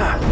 God.